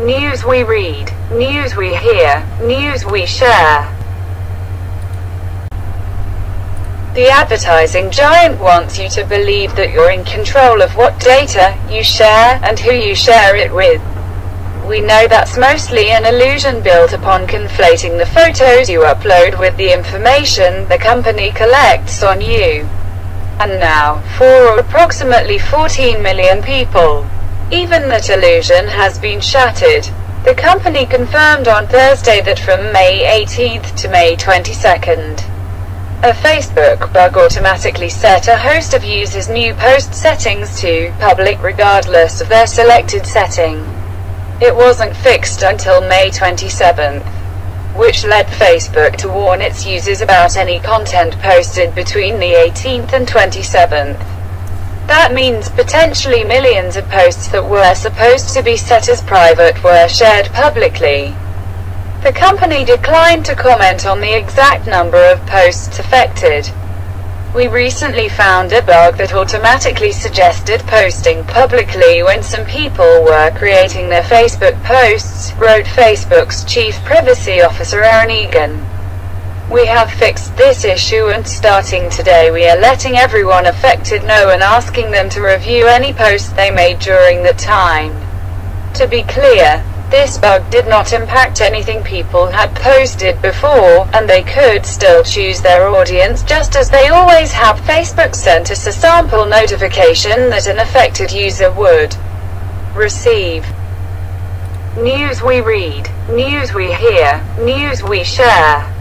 news we read, news we hear, news we share. The advertising giant wants you to believe that you're in control of what data you share and who you share it with. We know that's mostly an illusion built upon conflating the photos you upload with the information the company collects on you. And now, for approximately 14 million people, even that illusion has been shattered. The company confirmed on Thursday that from May 18th to May 22nd, a Facebook bug automatically set a host of users' new post settings to public regardless of their selected setting. It wasn't fixed until May 27th, which led Facebook to warn its users about any content posted between the 18th and 27th. That means potentially millions of posts that were supposed to be set as private were shared publicly. The company declined to comment on the exact number of posts affected. We recently found a bug that automatically suggested posting publicly when some people were creating their Facebook posts, wrote Facebook's Chief Privacy Officer Erin Egan. We have fixed this issue and starting today we are letting everyone affected know and asking them to review any posts they made during the time. To be clear, this bug did not impact anything people had posted before, and they could still choose their audience just as they always have. Facebook sent us a sample notification that an affected user would receive. News we read, news we hear, news we share.